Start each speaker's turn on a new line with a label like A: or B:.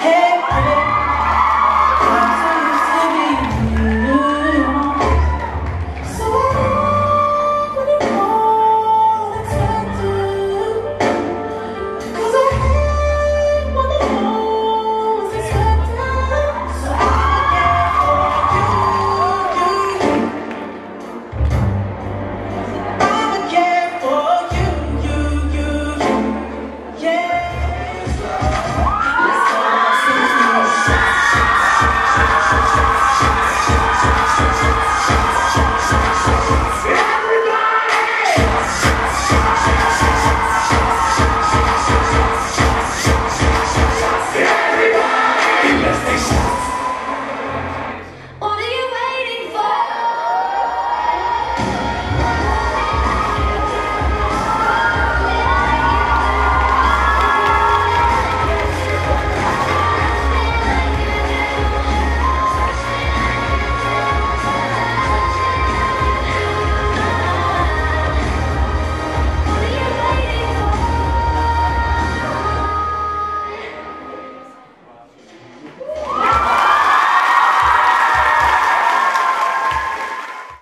A: Hey.